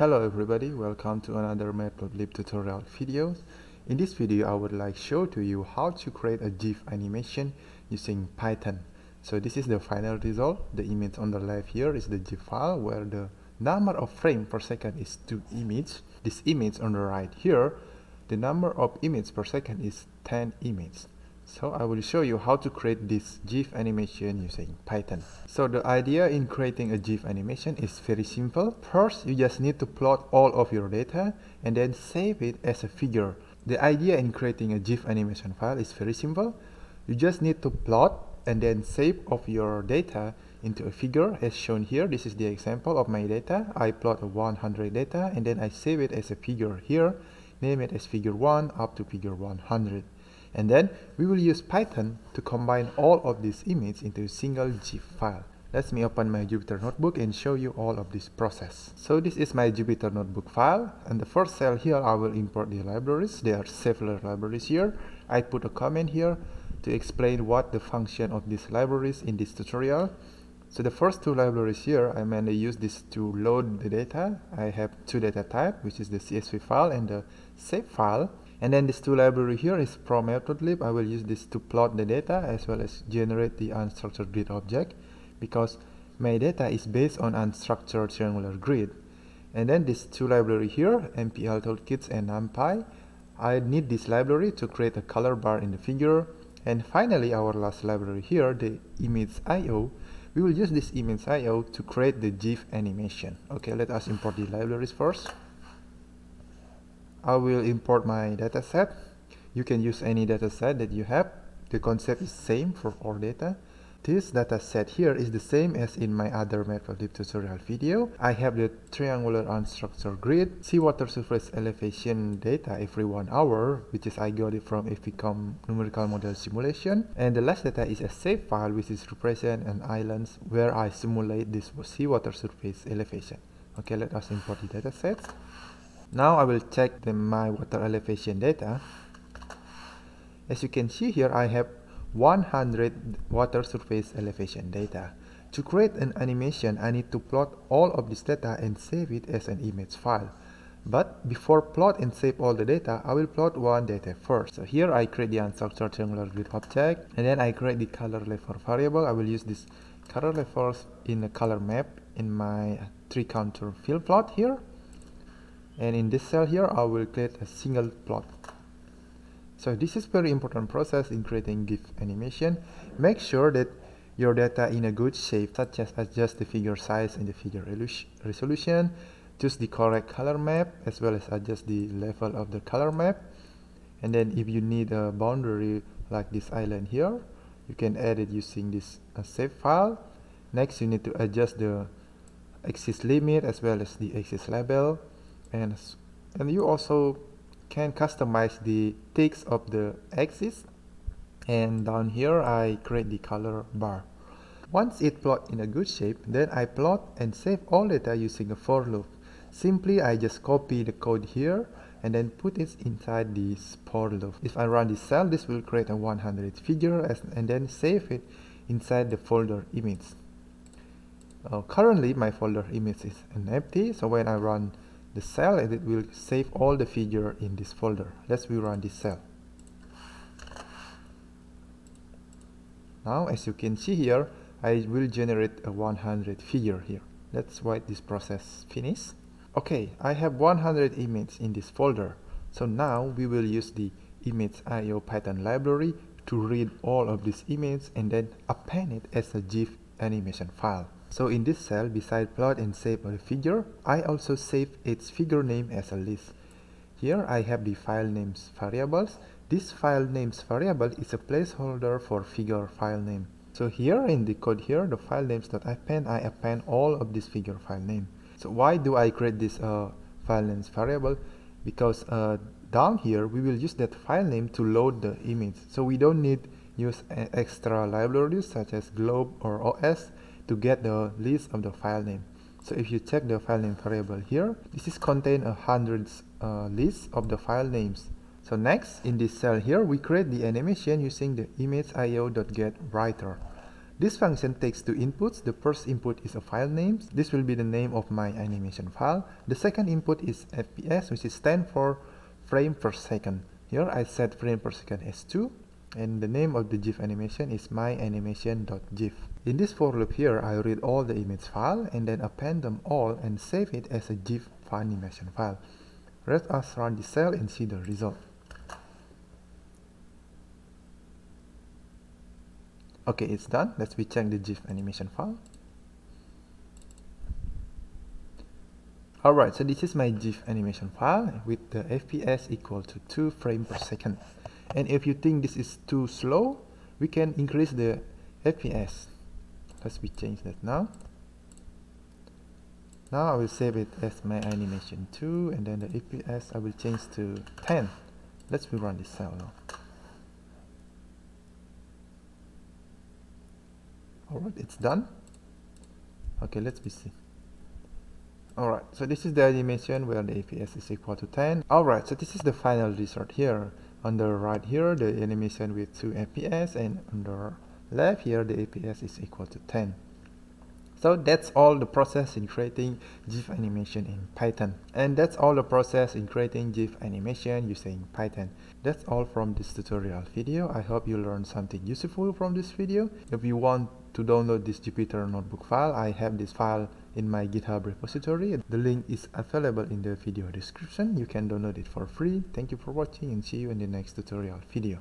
Hello everybody, welcome to another Matplotlib tutorial video. In this video, I would like to show to you how to create a GIF animation using Python. So this is the final result. The image on the left here is the GIF file where the number of frame per second is 2 images. This image on the right here, the number of images per second is 10 image. So I will show you how to create this GIF animation using Python. So the idea in creating a GIF animation is very simple. First, you just need to plot all of your data and then save it as a figure. The idea in creating a GIF animation file is very simple. You just need to plot and then save of your data into a figure as shown here. This is the example of my data. I plot 100 data and then I save it as a figure here. Name it as figure 1 up to figure 100. And then we will use Python to combine all of these images into a single GIF file. Let me open my Jupyter Notebook and show you all of this process. So this is my Jupyter Notebook file. And the first cell here, I will import the libraries. There are several libraries here. I put a comment here to explain what the function of these libraries in this tutorial. So the first two libraries here, I mainly use this to load the data. I have two data type, which is the CSV file and the shape file. And then this two library here is from matplotlib. I will use this to plot the data as well as generate the unstructured grid object because my data is based on unstructured triangular grid. And then this two library here, MPL toolkits and NumPy. I need this library to create a color bar in the figure. And finally, our last library here, the image IO. We will use this image IO to create the GIF animation. Okay, let us import the libraries first. I will import my dataset. You can use any dataset that you have. The concept is same for all data. This dataset here is the same as in my other Matplotlib tutorial video. I have the triangular unstructured grid, seawater surface elevation data every one hour, which is I got it from FVCOM numerical model simulation. And the last data is a shape file, which is represent an islands where I simulate this seawater surface elevation. Okay, let us import the dataset. Now I will check the my water elevation data. As you can see here, I have 100 water surface elevation data. To create an animation, I need to plot all of this data and save it as an image file. But before plot and save all the data, I will plot one data first. So here I create the unstructured triangular grid object, and then I create the color level variable. I will use this color levels in the color map in my three contour fill plot here and in this cell here I will create a single plot. So this is very important process in creating GIF animation. Make sure that your data in a good shape such as adjust the figure size and the figure resolution. Choose the correct color map as well as adjust the level of the color map. And then if you need a boundary like this island here you can add it using this uh, shape file. Next you need to adjust the axis limit as well as the axis label and and you also can customize the text of the axis. And down here I create the color bar. Once it plot in a good shape then I plot and save all data using a for loop. Simply I just copy the code here and then put it inside this for loop. If I run this cell this will create a 100 figure as, and then save it inside the folder image. Uh, currently my folder image is empty. So when I run the cell and it will save all the figure in this folder. Let's rerun this cell. Now as you can see here, I will generate a 100 figure here. Let's wait this process finish. Okay, I have 100 images in this folder. So now we will use the image IO Python library to read all of these images and then append it as a GIF animation file. So in this cell, beside plot and save a figure, I also save its figure name as a list. Here I have the file names variables. This file names variable is a placeholder for figure file name. So here in the code here, the file names that I append, I append all of this figure file name. So why do I create this uh, file names variable? Because uh, down here, we will use that file name to load the image. So we don't need use extra libraries such as glob or OS to get the list of the file name. So if you check the file name variable here, this is contain a hundreds uh, list of the file names. So next, in this cell here, we create the animation using the image io.get writer. This function takes two inputs. The first input is a file name. This will be the name of my animation file. The second input is FPS, which is stand for frame per second. Here I set frame per second as 2 and the name of the GIF animation is myAnimation.gif. In this for loop here, I read all the image file and then append them all and save it as a GIF animation file. Let us run the cell and see the result. Okay, it's done. Let's check the GIF animation file. Alright, so this is my GIF animation file with the FPS equal to 2 frames per second and if you think this is too slow we can increase the FPS let's we change that now. Now I will save it as my animation 2 and then the FPS I will change to 10 let's rerun this cell now. Alright it's done. Okay let's be see. Alright so this is the animation where the FPS is equal to 10 alright so this is the final result here. On the right here the animation with 2 fps and the left here the fps is equal to 10 so that's all the process in creating GIF animation in Python. And that's all the process in creating GIF animation using Python. That's all from this tutorial video. I hope you learned something useful from this video. If you want to download this Jupyter notebook file, I have this file in my GitHub repository. The link is available in the video description. You can download it for free. Thank you for watching and see you in the next tutorial video.